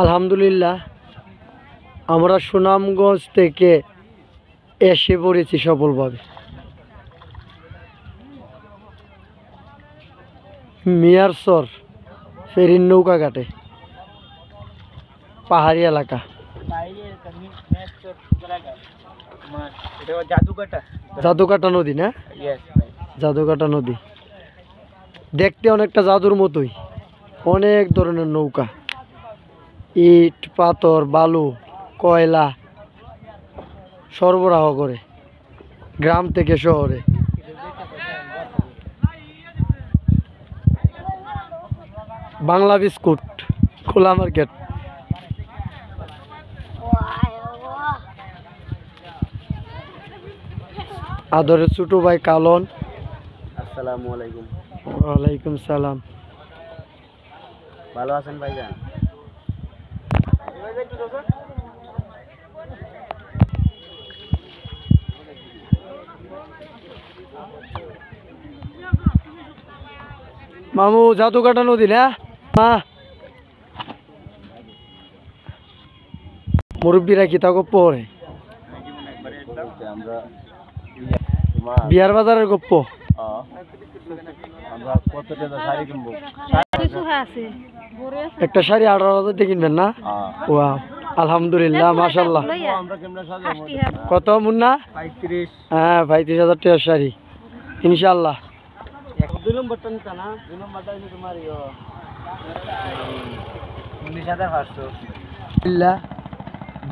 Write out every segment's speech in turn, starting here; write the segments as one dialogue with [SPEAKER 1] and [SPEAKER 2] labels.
[SPEAKER 1] আলহামদুলিল্লাহ, আমরা সুনামগঞ্জ থেকে এসে পড়েছি সফলভাবে। মিয়ারসর ফেরির নৌকা ঘাটে, পাহাড়ি এলাকা। জাদুকাটা নদী না? জাদুকাটা নদী। দেখতে অনেকটা জাদুর মতোই, অনেক ধরনের নৌকা। ইট পাথর বালু কয়লা সরবরাহ করে গ্রাম থেকে শহরে। বাংলা বিস্কুট খোলা মার্কেট। আদরের ছোট ভাই কালন।
[SPEAKER 2] আসসালামু আলাইকুম।
[SPEAKER 1] ওয়ালাইকুম সালাম।
[SPEAKER 2] ভালো আছেন ভাইজান?
[SPEAKER 1] মামু জাদুকাটা নদী না? মা। মুরব্বীরা কি তা গপ্প করে? বিয়ার বাজারের গপ্প।
[SPEAKER 2] আমরা কত টাকা শাড়ি কিনবো।
[SPEAKER 1] একটা শাড়ি আঠারো হাজার দিয়ে কিনবেন না? ওয়া আলহামদুলিল্লাহ মাশাল্লাহ
[SPEAKER 2] আমরা
[SPEAKER 1] কত মুন্না? হ্যাঁ পঁয়ত্রিশ হাজার টাকার শাড়ি। ইনশাল্লাহ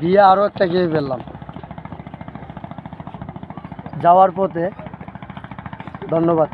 [SPEAKER 1] দিয়ে আরও একটা খেয়ে ফেললাম। যাওয়ার পথে ধন্যবাদ।